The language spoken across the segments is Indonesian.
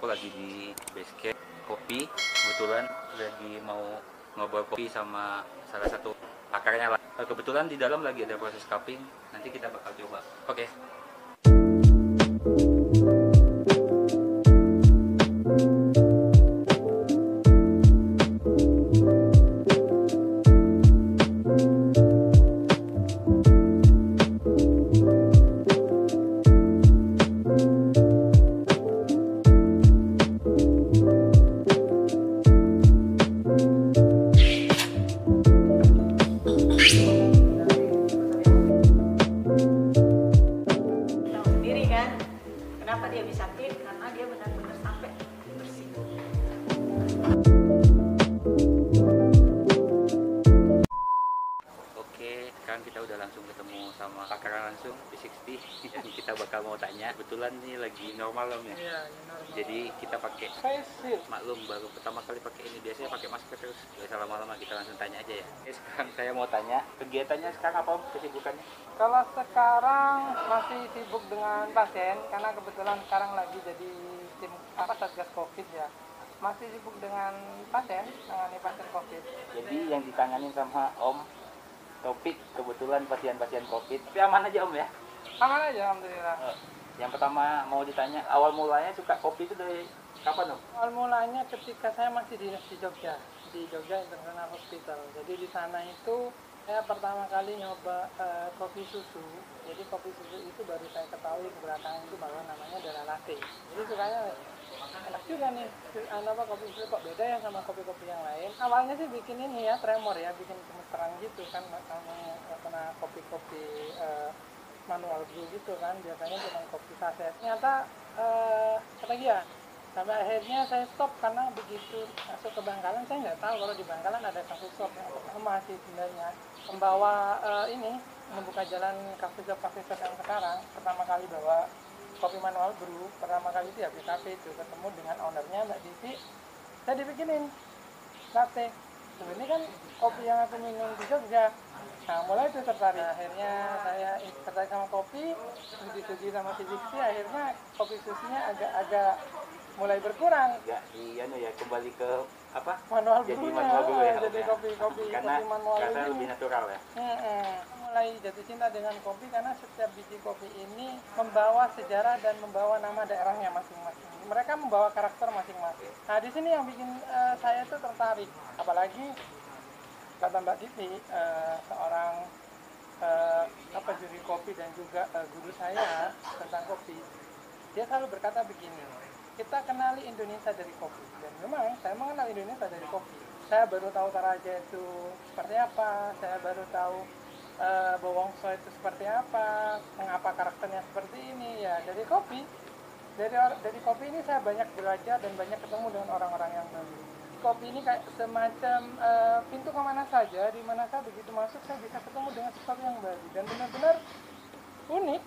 aku lagi di base camp kopi kebetulan lagi mau ngobrol kopi sama salah satu pakarnya lah. Kebetulan di dalam lagi ada proses cupping nanti kita bakal coba. Oke. tahu Kalau sekarang masih sibuk dengan pasien karena kebetulan sekarang lagi jadi tim apa satgas covid ya. Masih sibuk dengan pasien, menangani pasien covid. Jadi yang ditanganin sama om topik kebetulan pasien-pasien covid. Tapi aman aja om ya. Aman aja alhamdulillah. Eh, Yang pertama mau ditanya awal mulanya suka kopi itu dari kapan om? Awal mulanya ketika saya masih dinas di Jogja, di Jogja International Hospital. Jadi di sana itu saya pertama kali nyoba eh, kopi susu. Jadi kopi susu itu baru saya ketahui kebelakangan itu bahwa namanya adalah latte. Jadi sukanya enak juga nih. Apa kopi susu kok beda ya sama kopi-kopi yang lain. Awalnya sih bikin ini ya tremor ya, bikin gemeteran gitu kan makanya karena kopi-kopi eh, manual brew gitu kan biasanya cuma kopi saset ternyata eh ya sampai akhirnya saya stop karena begitu masuk ke Bangkalan saya nggak tahu kalau di Bangkalan ada cafe shop yang pertama sih sebenarnya. Membawa eh, ini membuka jalan cafe shop cafe shop yang sekarang pertama kali bawa kopi manual brew pertama kali itu ya di cafe itu ketemu dengan ownernya Mbak Diti. Saya dibikinin latte. Sebenarnya kan kopi yang aku minum di Jogja. Nah mulai itu tertarik. Akhirnya saya tertarik sama kopi disuguhi sama si akhirnya kopi susunya agak-agak mulai berkurang Enggak, iya ya kembali ke apa? manual Jadi manual dulu ya. jadi ya? kopi kopi Karena kopi manual rasanya ini lebih natural ya. Mm-mm. mulai jatuh cinta dengan kopi karena setiap biji kopi ini membawa sejarah dan membawa nama daerahnya masing-masing. Mereka membawa karakter masing-masing. Nah di sini yang bikin eh, saya tuh tertarik, apalagi kata Mbak Titi, eh, seorang eh, apa juri kopi dan juga eh, guru saya tentang kopi, dia selalu berkata begini, kita kenali Indonesia dari kopi dan memang saya mengenal Indonesia dari kopi. Saya baru tahu Taraja itu seperti apa, saya baru tahu eh, Bowongso itu seperti apa, mengapa karakternya seperti ini ya dari kopi. Dari dari kopi ini saya banyak belajar dan banyak ketemu dengan orang-orang yang baru. Kopi ini kayak semacam eh, pintu ke mana saja, di mana saya begitu masuk saya bisa ketemu dengan sesuatu yang baru dan benar-benar unik.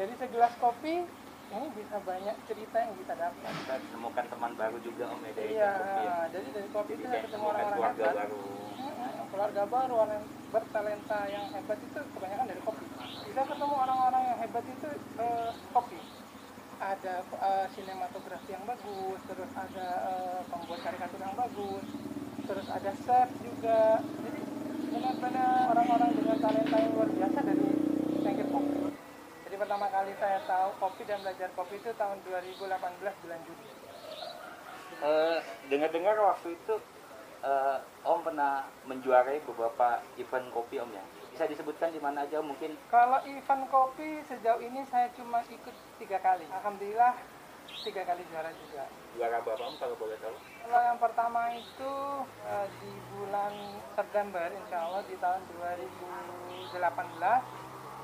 Dari segelas kopi ini bisa banyak cerita yang kita dapat. Kita temukan teman baru juga om ya dari Iya, ya. jadi dari kopi Jadi itu kayak ketemu orang-orang keluarga hebat. baru. Keluarga baru orang yang bertalenta yang hebat itu kebanyakan dari kopi bisa ketemu orang-orang yang hebat itu eh, kopi ada eh, sinematografi yang bagus terus ada eh, pembuat karikatur yang bagus terus ada chef juga jadi benar-benar orang-orang dengan talenta yang luar biasa dari Sengkir Kopi pertama kali saya tahu kopi dan belajar kopi itu tahun 2018 bulan Juni Eh, dengar-dengar waktu itu eh, om pernah menjuarai beberapa event kopi om ya. Bisa disebutkan di mana aja Om? mungkin Kalau event kopi sejauh ini saya cuma ikut tiga kali. Alhamdulillah tiga kali juara juga. juara berapa om kalau boleh tahu? Kalau yang pertama itu eh, di bulan September, insya Allah di tahun 2018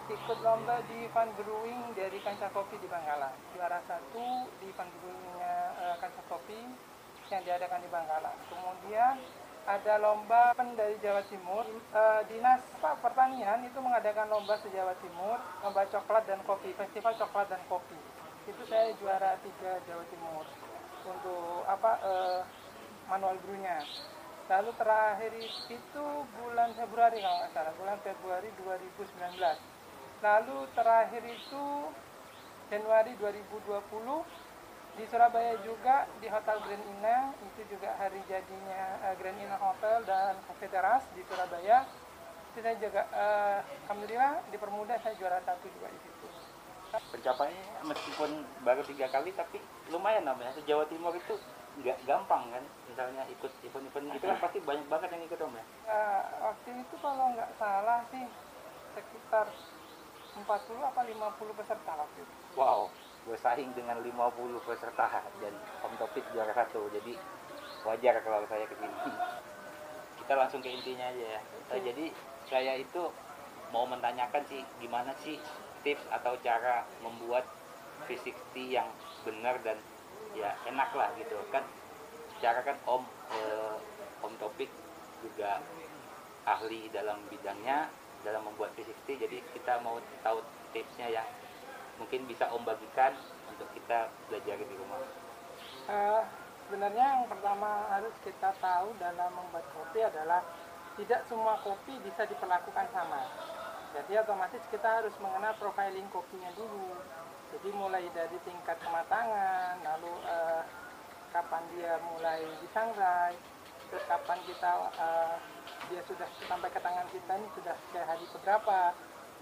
ikut lomba di event brewing dari Kancah Kopi di Bangkalan. Juara satu di event brewingnya eh, Kancah Kopi yang diadakan di Bangkalan. Kemudian ada lomba pen dari Jawa Timur. Eh, Dinas Pak Pertanian itu mengadakan lomba se Jawa Timur, lomba coklat dan kopi, festival coklat dan kopi. Itu saya juara tiga Jawa Timur untuk apa eh, manual brewnya. Lalu terakhir itu bulan Februari kalau nggak salah, bulan Februari 2019. Lalu terakhir itu Januari 2020 di Surabaya juga di Hotel Grand Ina itu juga hari jadinya uh, Grand Ina Hotel dan Cafe Teras di Surabaya. Itu saya juga uh, alhamdulillah dipermudah saya juara satu juga di situ. Pencapaiannya meskipun baru tiga kali tapi lumayan namanya Jawa Timur itu nggak gampang kan? Misalnya ikut event-event itu kan pasti banyak banget yang ikut om ya uh, waktu itu kalau nggak salah sih sekitar 40 apa 50 peserta waktu itu? Wow bersaing dengan 50 peserta. Dan Om Topik juara satu jadi wajar kalau saya ke sini kita langsung ke intinya aja ya. Saya, jadi saya itu mau menanyakan sih gimana sih tips atau cara membuat V60 yang benar dan ya enak lah gitu. Kan secara kan Om eh, Om Topik juga ahli dalam bidangnya dalam membuat V60 jadi kita mau tahu tipsnya ya mungkin bisa Om bagikan untuk kita belajar di rumah? Uh, sebenarnya yang pertama harus kita tahu dalam membuat kopi adalah tidak semua kopi bisa diperlakukan sama. Jadi otomatis kita harus mengenal profiling kopinya dulu. Jadi mulai dari tingkat kematangan, lalu uh, kapan dia mulai disangrai, terus kapan kita uh, dia sudah sampai ke tangan kita ini sudah hari keberapa,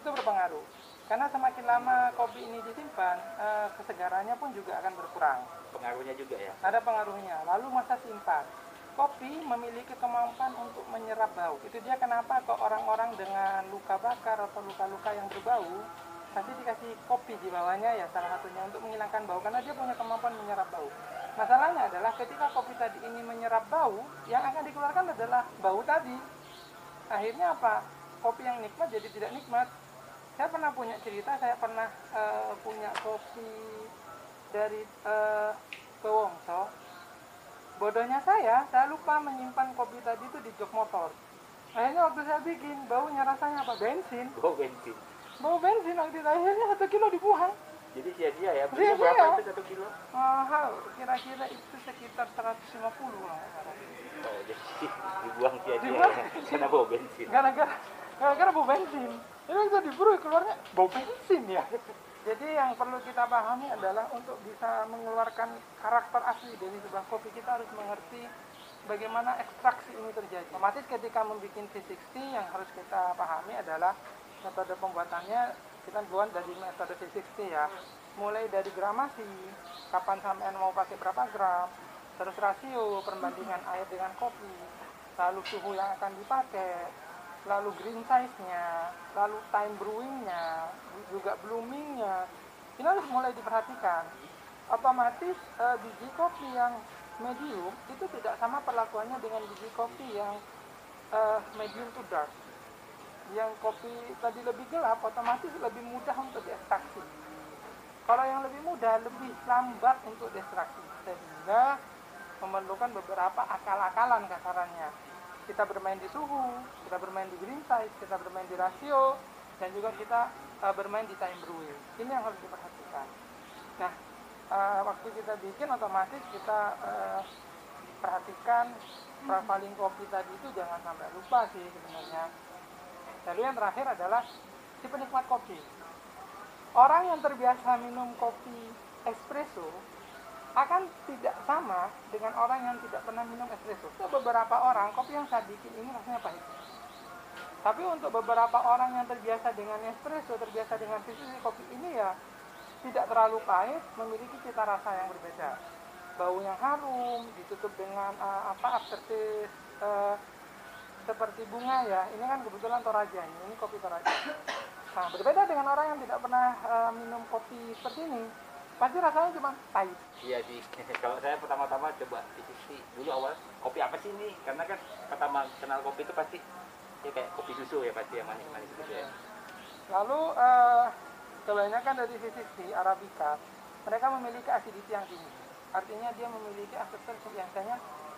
itu berpengaruh. Karena semakin lama kopi ini disimpan, eh, kesegarannya pun juga akan berkurang. Pengaruhnya juga ya? Ada pengaruhnya. Lalu masa simpan. Kopi memiliki kemampuan untuk menyerap bau. Itu dia kenapa kok orang-orang dengan luka bakar atau luka-luka yang berbau, nanti dikasih kopi di bawahnya ya salah satunya untuk menghilangkan bau karena dia punya kemampuan menyerap bau. Masalahnya adalah ketika kopi tadi ini menyerap bau, yang akan dikeluarkan adalah bau tadi. Akhirnya apa? Kopi yang nikmat jadi tidak nikmat. Saya pernah punya cerita saya pernah uh, punya kopi dari uh, ke Wongso bodohnya saya saya lupa menyimpan kopi tadi itu di jok motor. Akhirnya waktu saya bikin baunya rasanya apa? Bensin. Bau bensin. Bau bensin waktu itu. Akhirnya satu kilo dibuang jadi sia-sia ya sia -sia. berapa itu satu kilo? Mahal kira-kira itu sekitar 150 lah. Oh jadi dibuang sia-sia karena bau bensin. Gara-gara gara-gara bau bensin. Ini bisa diburu keluarnya bau bensin ya. Jadi yang perlu kita pahami adalah untuk bisa mengeluarkan karakter asli dari sebuah kopi kita harus mengerti bagaimana ekstraksi ini terjadi. Otomatis ketika membuat V60 yang harus kita pahami adalah metode pembuatannya kita buat dari metode V60 ya. Mulai dari gramasi, kapan sampean mau pakai berapa gram, terus rasio perbandingan air dengan kopi, lalu suhu yang akan dipakai, lalu green size-nya, lalu time brewing-nya, juga blooming-nya. Ini harus mulai diperhatikan. Otomatis e, biji kopi yang medium itu tidak sama perlakuannya dengan biji kopi yang e, medium to dark. Yang kopi tadi lebih gelap, otomatis lebih mudah untuk diekstraksi. Kalau yang lebih mudah, lebih lambat untuk diekstraksi. Sehingga memerlukan beberapa akal-akalan kasarannya kita bermain di suhu, kita bermain di green size, kita bermain di rasio, dan juga kita uh, bermain di time brewing. Ini yang harus diperhatikan. Nah, uh, waktu kita bikin otomatis kita uh, perhatikan profiling kopi tadi itu jangan sampai lupa sih sebenarnya. Lalu yang terakhir adalah si penikmat kopi. Orang yang terbiasa minum kopi espresso akan tidak sama dengan orang yang tidak pernah minum espresso. So, beberapa orang kopi yang saya bikin ini rasanya pahit. Tapi untuk beberapa orang yang terbiasa dengan espresso, terbiasa dengan susu kopi ini ya tidak terlalu pahit, memiliki cita rasa yang berbeda. Bau yang harum, ditutup dengan uh, apa aftertaste uh, seperti bunga ya. Ini kan kebetulan Toraja, ini kopi Toraja. Nah, berbeda dengan orang yang tidak pernah uh, minum kopi seperti ini pasti rasanya cuma pahit iya sih kalau saya pertama-tama coba isi dulu awal kopi apa sih ini karena kan pertama kenal kopi itu pasti ya kayak kopi susu ya pasti yang manis-manis gitu ya lalu uh, kebanyakan dari sisi arabica mereka memiliki acidity yang tinggi artinya dia memiliki asetel yang biasanya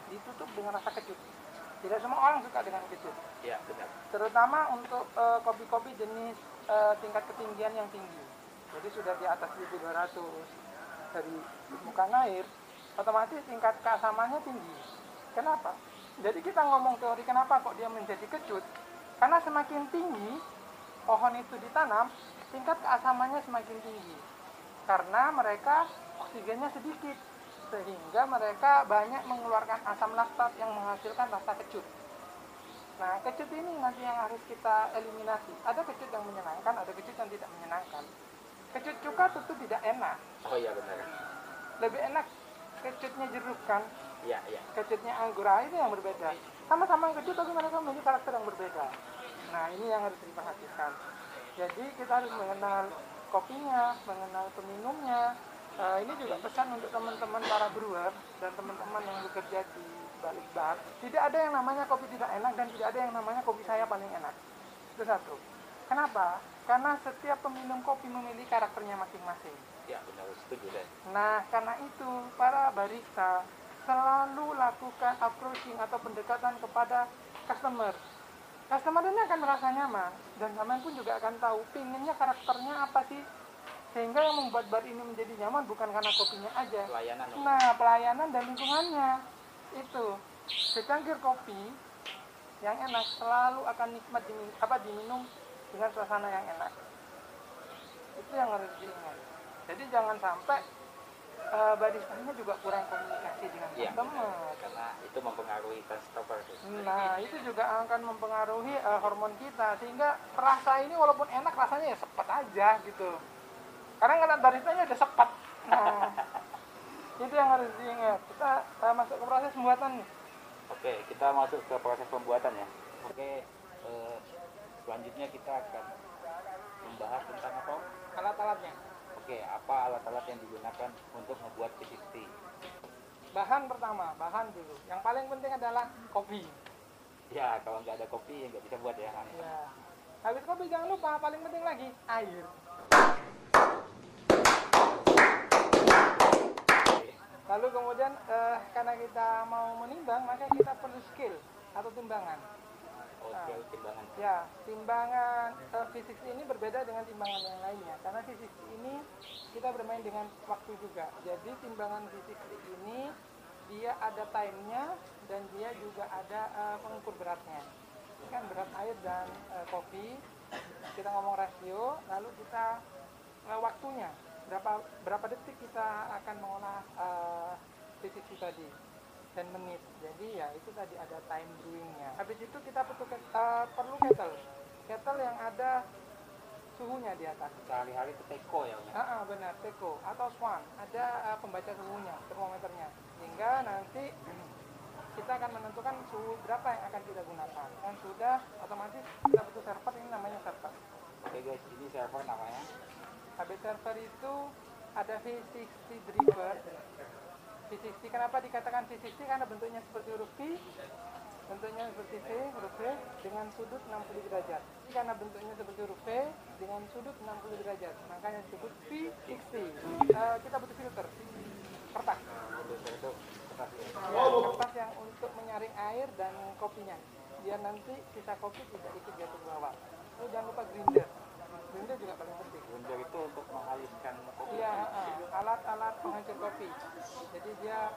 ditutup dengan rasa kecut tidak semua orang suka dengan kecut iya benar. Terutama untuk eh, kopi-kopi uh, jenis uh, tingkat ketinggian yang tinggi. Jadi sudah di atas 1200 dari muka air otomatis tingkat keasamannya tinggi. Kenapa? Jadi kita ngomong teori kenapa kok dia menjadi kecut? Karena semakin tinggi pohon itu ditanam tingkat keasamannya semakin tinggi. Karena mereka oksigennya sedikit sehingga mereka banyak mengeluarkan asam laktat yang menghasilkan rasa kecut. Nah, kecut ini nanti yang harus kita eliminasi. Ada kecut yang menyenangkan, ada kecut yang tidak menyenangkan. Kecut cuka tentu tidak enak. Oh iya benar. Lebih enak kecutnya jeruk kan, Iya iya. kecutnya anggur Ah, itu yang berbeda. Sama-sama kecut tapi mereka memiliki karakter yang berbeda. Nah, ini yang harus diperhatikan. Jadi kita harus mengenal kopinya, mengenal peminumnya. Eh, ini juga pesan untuk teman-teman para brewer dan teman-teman yang bekerja di balik bar. Tidak ada yang namanya kopi tidak enak dan tidak ada yang namanya kopi saya paling enak. Itu satu. Kenapa? Karena setiap peminum kopi memiliki karakternya masing-masing. Ya benar setuju deh. Nah, karena itu para barista selalu lakukan approaching atau pendekatan kepada customer. Customer ini akan merasa nyaman dan sampean pun juga akan tahu pinginnya karakternya apa sih sehingga yang membuat bar ini menjadi nyaman bukan karena kopinya aja. Pelayanan. Nah, pelayanan dan lingkungannya itu secangkir kopi yang enak selalu akan nikmat diminum, apa diminum dengan suasana yang enak. Itu yang harus diingat. Jadi jangan sampai eh, baristanya juga kurang komunikasi dengan Iya. customer. Karena itu mempengaruhi customer. Nah, itu juga akan mempengaruhi eh, hormon kita sehingga rasa ini walaupun enak rasanya ya sepet aja gitu. Karena ngeliat baristanya udah sepet. Nah, itu yang harus diingat. Kita eh, masuk ke proses pembuatan nih. Oke, kita masuk ke proses pembuatan ya. Oke, eh, selanjutnya kita akan membahas tentang apa? Alat-alatnya. Oke, apa alat-alat yang digunakan untuk membuat P60? Bahan pertama, bahan dulu. Yang paling penting adalah kopi. Ya, kalau nggak ada kopi ya nggak bisa buat ya. Ya. Habis kopi jangan lupa paling penting lagi air. Lalu kemudian eh, karena kita mau menimbang maka kita perlu skill atau timbangan. Oke, timbangan. Ya, timbangan eh, fisik ini berbeda dengan timbangan yang lainnya. Karena fisik ini kita bermain dengan waktu juga. Jadi timbangan fisik ini dia ada time-nya dan dia juga ada eh, pengukur beratnya. Ini kan berat air dan eh, kopi. Kita ngomong rasio, lalu kita eh, waktunya berapa berapa detik kita akan mengolah eh, fisik tadi dan menit. Jadi ya itu tadi ada time brewingnya. Habis itu kita perlu eh, perlu kettle, kettle yang ada suhunya di atas. Sehari-hari itu teko ya. Ah, ah, benar, teko atau swan ada eh, pembaca suhunya, termometernya, sehingga nanti kita akan menentukan suhu berapa yang akan kita gunakan. Dan sudah otomatis kita butuh server ini namanya server. Oke guys, ini server namanya. HB server itu ada V60 driver. V60 kenapa dikatakan V60 karena bentuknya seperti huruf V, bentuknya seperti V, huruf V dengan sudut 60 derajat. Jadi karena bentuknya seperti huruf V dengan sudut 60 derajat, makanya disebut V60. Eh, kita butuh filter, kertas. Kertas ya. Ya, yang untuk menyaring air dan kopinya. Biar nanti sisa kopi tidak ikut jatuh ke bawah. Lalu jangan lupa grinder. Grinder juga paling penting. Itu untuk menghaluskan kopi. Iya, alat-alat penghancur kopi. Jadi dia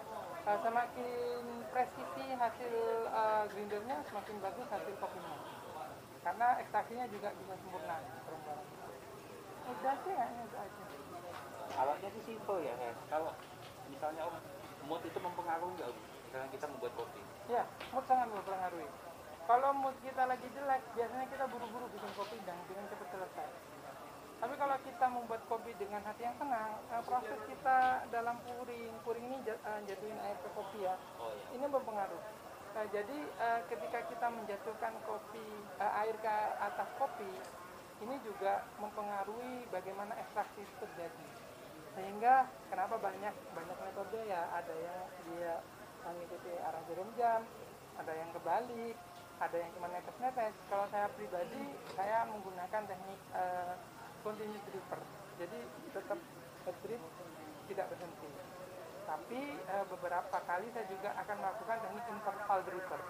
uh, semakin presisi hasil uh, grindernya, semakin bagus hasil kopinya. Karena ekstraksinya juga bisa sempurna. Udah sih kayaknya itu aja. Alatnya sih simple ya. Kalau misalnya om mood itu mempengaruhi nggak? Misalnya kita membuat kopi. Ya, mood sangat mempengaruhi. Kalau mood kita lagi jelek, biasanya kita buru-buru bikin kopi dan dengan cepat selesai. Tapi kalau kita membuat kopi dengan hati yang tenang, eh, proses kita dalam puring, puring ini eh, jatuhin air ke kopi ya, Oh iya. ini berpengaruh. Nah, jadi eh, ketika kita menjatuhkan kopi air ke atas kopi, ini juga mempengaruhi bagaimana ekstraksi terjadi. Sehingga kenapa banyak banyak metode ya, ada yang dia mengikuti arah jarum jam, ada yang kebalik, ada yang cuma netes-netes. Kalau saya pribadi, saya menggunakan teknik eh, continuous dripper. Jadi tetap drip tidak berhenti tapi eh, beberapa kali saya juga akan melakukan teknik interval dripper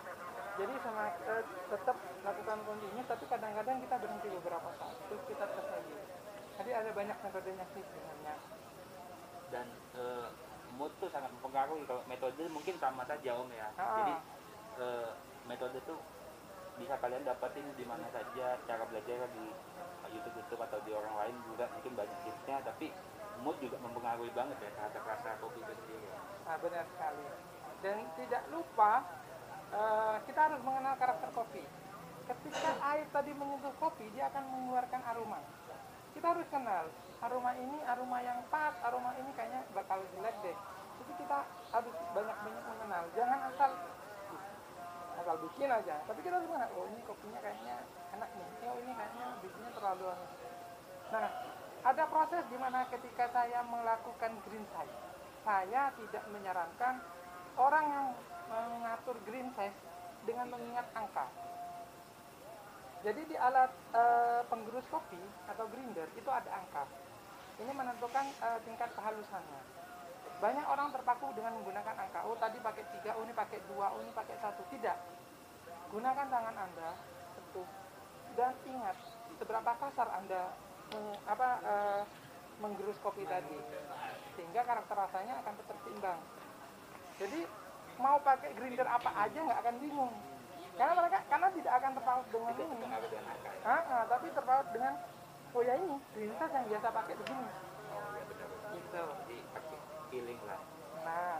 jadi sama eh, tetap lakukan continuous tapi kadang-kadang kita berhenti beberapa saat terus kita tes lagi jadi ada banyak metodenya sih sebenarnya Dan eh, mood tuh sangat mempengaruhi. Kalau metode mungkin sama saja om ya. Ah. Jadi eh, metode tuh bisa kalian dapatin di mana saja cara belajar di YouTube YouTube atau di orang lain juga mungkin banyak tipsnya tapi mood juga mempengaruhi banget ya terhadap rasa kopi itu sendiri. Nah, benar sekali. Dan tidak lupa eh, kita harus mengenal karakter kopi. Ketika air tadi menyentuh kopi, dia akan mengeluarkan aroma. Kita harus kenal aroma ini aroma yang pas, aroma ini kayaknya bakal jelek deh. Jadi kita harus banyak-banyak mengenal. Jangan asal asal bikin aja. Tapi kita harus oh ini kopinya kayaknya enak nih. Oh ini kayaknya bijinya terlalu anu. Nah, ada proses di mana ketika saya melakukan green size, saya tidak menyarankan orang yang mengatur green size dengan mengingat angka. Jadi di alat eh, penggerus kopi atau grinder itu ada angka. Ini menentukan eh, tingkat kehalusannya. Banyak orang terpaku dengan menggunakan angka. Oh tadi pakai tiga, oh ini pakai dua, oh ini pakai satu. Tidak. Gunakan tangan anda, sentuh dan ingat seberapa kasar anda meng- apa eh, menggerus kopi tadi, sehingga karakter rasanya akan tetap seimbang. Jadi mau pakai grinder apa aja nggak akan bingung, karena mereka karena tidak akan terpaut dengan Tidak ini. Ah, ah, tapi terpaut dengan oh ya ini grinder yang biasa pakai begini. Oh ya benar. Gitu. Feeling lah. Nah,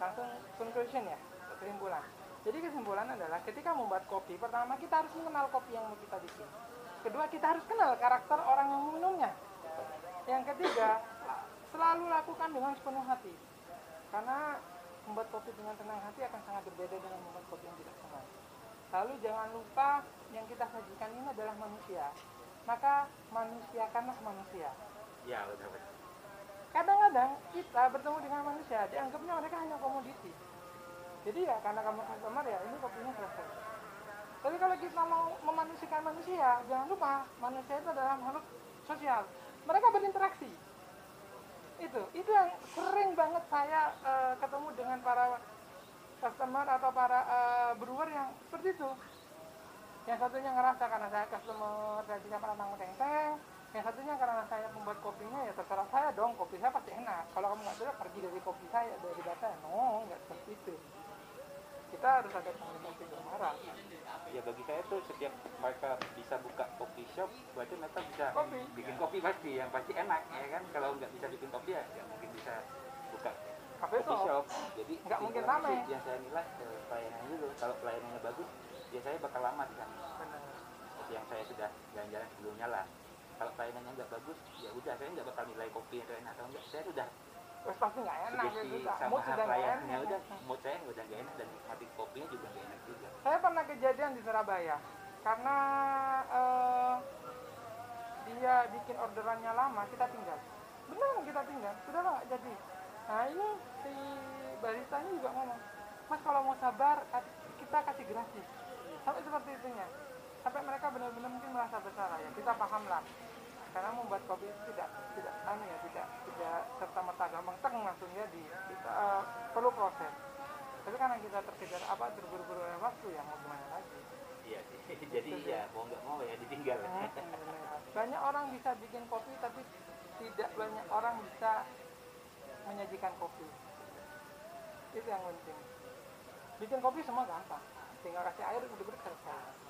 langsung conclusion ya, kesimpulan. Jadi kesimpulan adalah ketika membuat kopi, pertama kita harus mengenal kopi yang mau kita bikin. Kedua, kita harus kenal karakter orang yang meminumnya. Yang ketiga, selalu lakukan dengan sepenuh hati. Karena membuat kopi dengan tenang hati akan sangat berbeda dengan membuat kopi yang tidak tenang. Lalu jangan lupa yang kita sajikan ini adalah manusia. Maka manusiakanlah manusia. Ya benar benar. Kadang-kadang kita bertemu dengan manusia, dianggapnya mereka hanya komoditi. Jadi ya karena kamu customer ya ini kopinya selesai. Tapi kalau kita mau memanusiakan manusia, jangan lupa manusia itu adalah makhluk sosial. Mereka berinteraksi. Itu, itu yang sering banget saya eh, ketemu dengan para customer atau para eh, brewer yang seperti itu. Yang satunya ngerasa karena saya customer dan tidak pernah tanggung teng Yang satunya karena saya pembuat kopinya ya terserah saya dong, kopi saya pasti enak. Kalau kamu nggak suka pergi dari kopi saya, dari data no, nggak seperti itu. Kita harus ada komunikasi bermarah. Ya bagi saya tuh setiap mereka bisa buka coffee shop, berarti mereka bisa Kopi. bikin kopi pasti, yang pasti enak ya kan. Kalau nggak bisa bikin kopi ya nggak mungkin bisa buka coffee shop. shop. Jadi Nggak mungkin sih Yang saya nilai ke pelayanan dulu. Kalau pelayanannya bagus, ya saya bakal lama di sana. Yang saya sudah jalan-jalan sebelumnya lah. Kalau pelayanannya nggak bagus, ya udah saya nggak bakal nilai kopi enak atau enggak. Saya sudah Terus pasti nggak enak ya juga. sama Mood sudah nggak pelayanannya enak. udah mood saya udah nggak enak dan nikmati kopinya juga nggak enak juga. Saya pernah kejadian di Surabaya karena eh, dia bikin orderannya lama, kita tinggal. Benar kita tinggal, sudah lah jadi. Nah ini si baristanya juga ngomong, Mas kalau mau sabar kita kasih gratis. Sampai seperti itunya. Sampai mereka benar-benar mungkin merasa bersalah ya. Kita paham lah. Karena membuat kopi itu tidak tidak anu ya tidak tidak serta merta gampang teng langsung ya di kita eh, perlu proses. Tapi karena kita terkejar apa terburu-buru oleh waktu ya mau gimana lagi. Iya sih. Jadi ya mau nggak mau ya ditinggal. Hmm, benar. Banyak orang bisa bikin kopi tapi tidak banyak orang bisa menyajikan kopi. Itu yang penting. Bikin kopi semua gampang. Tinggal kasih air udah udah selesai.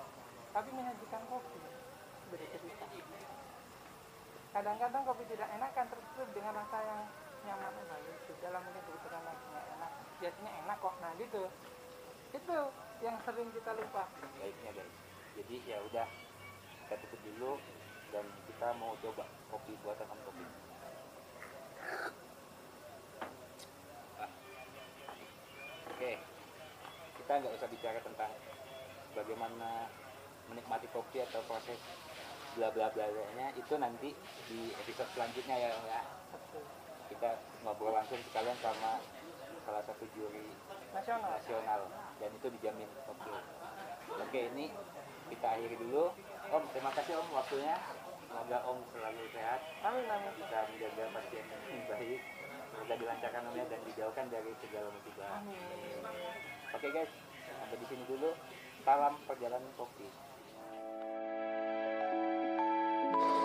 Tapi menyajikan kopi. Beda cerita. Kadang-kadang kopi tidak enak kan tertutup dengan rasa yang nyaman. Nah itu dalam mungkin kebetulan lagi enak. Biasanya enak kok. Nah gitu. Itu yang sering kita lupa. Baiknya guys. Jadi ya udah. Kita tutup dulu dan kita mau coba kopi buatan Kopi. Ah. Oke, kita nggak usah bicara tentang bagaimana menikmati kopi atau proses bla bla bla nya itu nanti di episode selanjutnya ya ya. Kita ngobrol langsung sekalian sama salah satu juri nasional. nasional dan itu dijamin. Oke. Oke ini kita akhiri dulu. Om terima kasih om waktunya. Semoga om selalu sehat. Amin amin. Bisa menjaga pasien yang baik. Semoga dilancarkan omnya dan dijauhkan dari segala musibah. Oke guys. Sampai di sini dulu. Salam perjalanan kopi you